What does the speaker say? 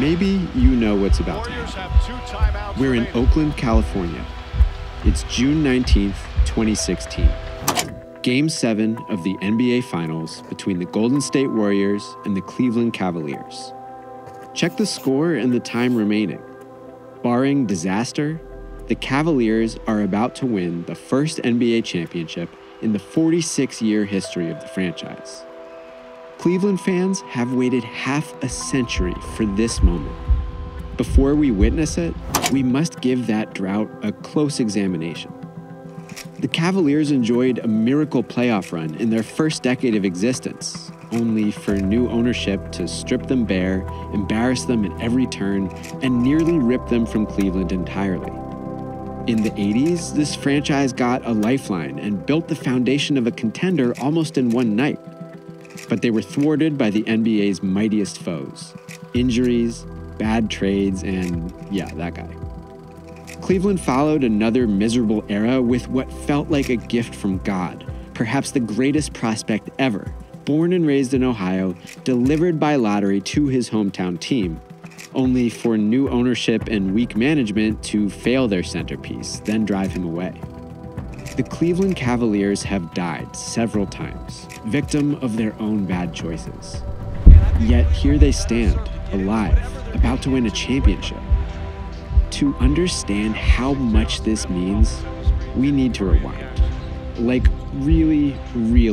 Maybe you know what's about to happen. We're in Oakland, California. It's June 19th, 2016. Game 7 of the NBA Finals between the Golden State Warriors and the Cleveland Cavaliers. Check the score and the time remaining. Barring disaster, the Cavaliers are about to win the first NBA championship in the 46 year history of the franchise. Cleveland fans have waited half a century for this moment. Before we witness it, we must give that drought a close examination. The Cavaliers enjoyed a miracle playoff run in their first decade of existence, only for new ownership to strip them bare, embarrass them at every turn, and nearly rip them from Cleveland entirely. In the 80s, this franchise got a lifeline and built the foundation of a contender almost in one night but they were thwarted by the NBA's mightiest foes injuries, bad trades, and yeah, that guy. Cleveland followed another miserable era with what felt like a gift from God, perhaps the greatest prospect ever, born and raised in Ohio, delivered by lottery to his hometown team, only for new ownership and weak management to fail their centerpiece, then drive him away. The Cleveland Cavaliers have died several times, victim of their own bad choices. Yet here they stand, alive, about to win a championship. To understand how much this means, we need to rewind. Like, really, really.